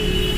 you